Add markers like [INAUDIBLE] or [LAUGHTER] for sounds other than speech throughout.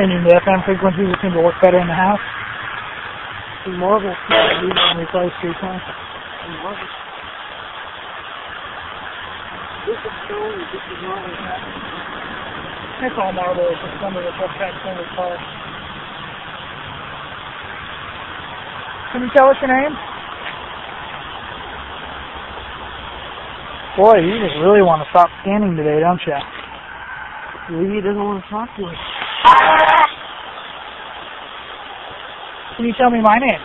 changing the FM frequency would seem to work better in the house. Marvel. You can replace three times. Marvel. This is stone, this is marble. It's all marble. It's just some of the truck had some of the cars. Can you tell us your name? Boy, you just really want to stop scanning today, don't you? Maybe he doesn't want to talk to us. [LAUGHS] Can you tell me my name?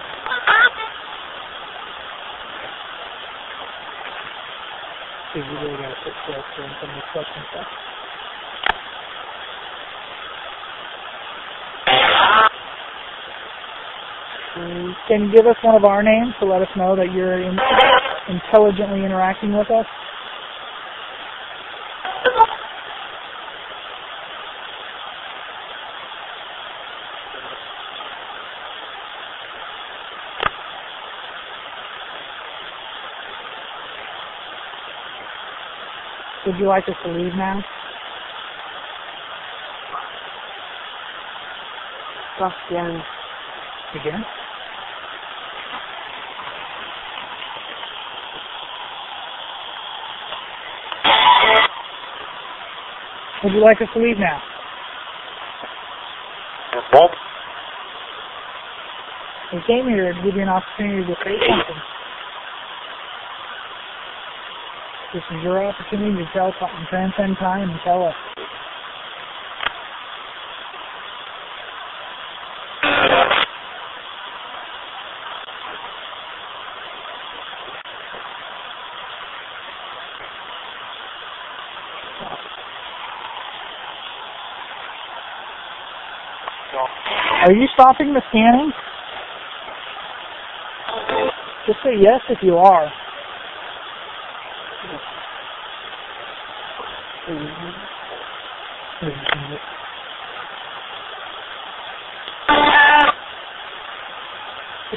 You really got to put in some of stuff. Can you give us one of our names to let us know that you're in, intelligently interacting with us? Would you like us to leave now? stop scanning. Again? Would you like us to leave now? Bob? We came here to give you an opportunity to say something. This is your opportunity to tell something, transcend time and tell us. Are you stopping the scanning? Just say yes if you are. If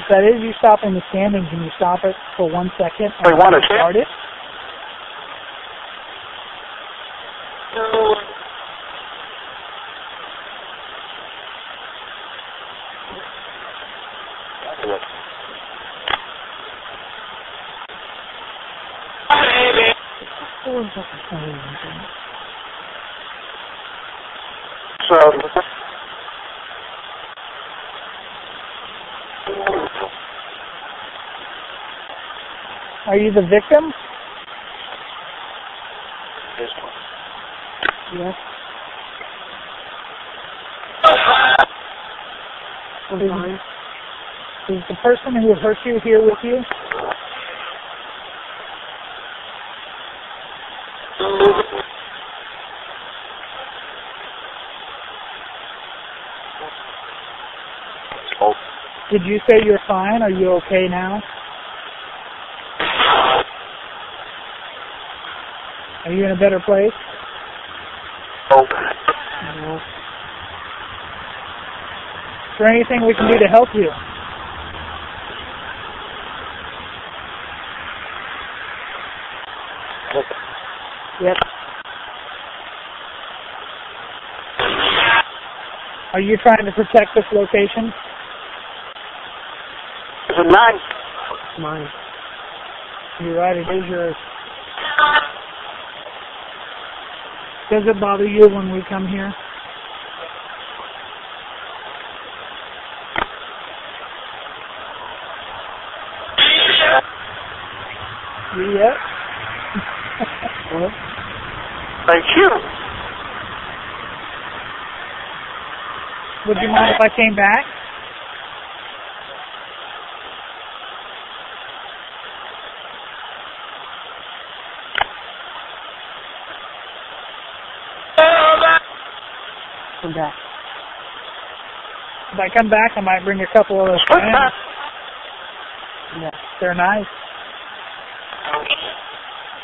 that is you stopping the scanning, can you stop it for one second Wait, one and second. start it? So, Are you the victim? Yes. I'm uh-huh. Is- Is the person who hurt you here with you? oh, Did you say you're fine? Are you okay now? Are you in a better place? oh. Is there anything we can do to help you? Yep. Are you trying to protect this location? is it mine? It's mine. You're right, it is yours. Does it bother you when we come here? [LAUGHS] Yep. What? Thank you. Would you mind if I came back? Come back. If I come back, I might bring a couple of those friends. [LAUGHS] Yeah. They're nice.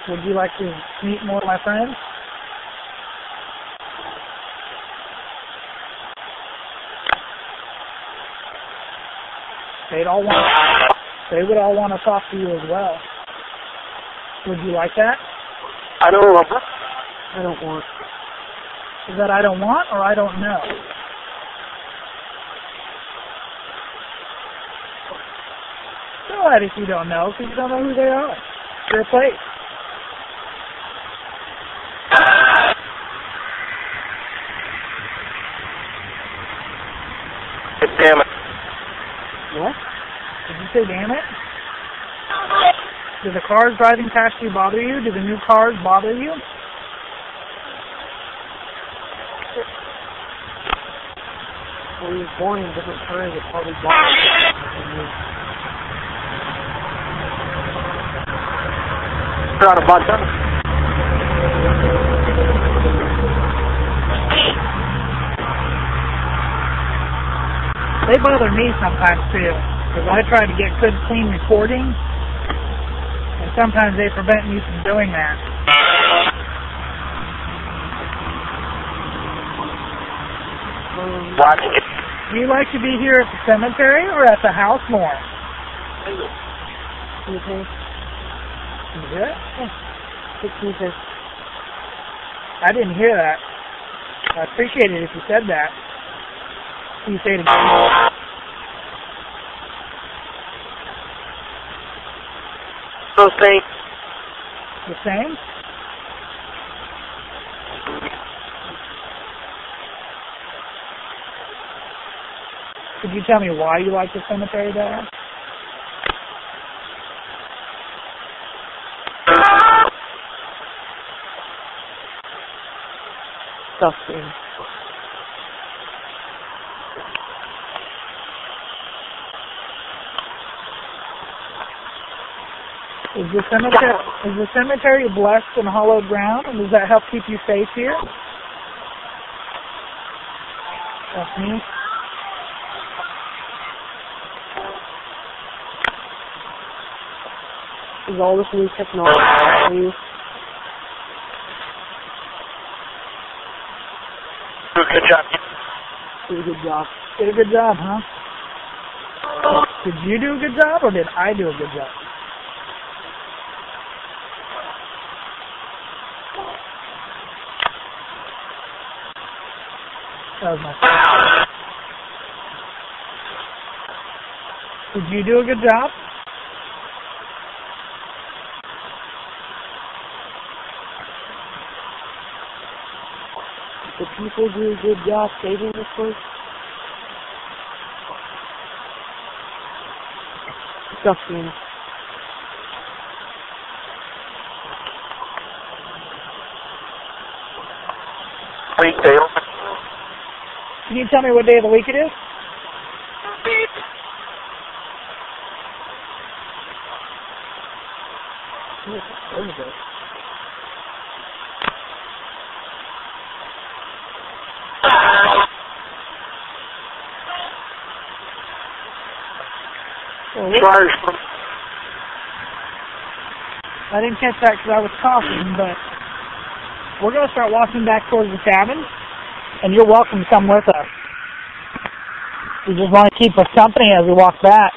Would you like to meet more of my friends? They'd all want. They would all want to talk to you as well. Would you like that? I don't want. I don't want. Is that I don't want or I don't know? Go ahead if you don't know, because you don't know who they are. Fair play. place. Did say damn it? Do the cars driving past you bother you? Do the new cars bother you? Well, he was born in different times. It probably bothered You're on a bunch They bother me sometimes too, because I try to get good, clean recording, and sometimes they prevent me from doing that. Watching it. Do you like to be here at the cemetery or at the house more? okay. Is it? Sixteen cents. I didn't hear that. I appreciate it if you said that. Can you say it again? So say, The same? Could you tell me why you like the cemetery better? Disgusting. [LAUGHS] Is the cemetery is the cemetery blessed and hollowed ground, and does that help keep you safe here? That's me. Is all this new technology? do a good job. Do a good job. Did a good job, huh? Did you do a good job, or did I do a good job? That was my Did you do a good job? Did people do a good job saving this place? Disgusting. Week they open. Can you tell me what day of the week it is? It? Well, Sorry I didn't catch that because I was coughing, but we're going to start walking back towards the cabin, and you're welcome to come with us. We just want to keep us company as we walk back.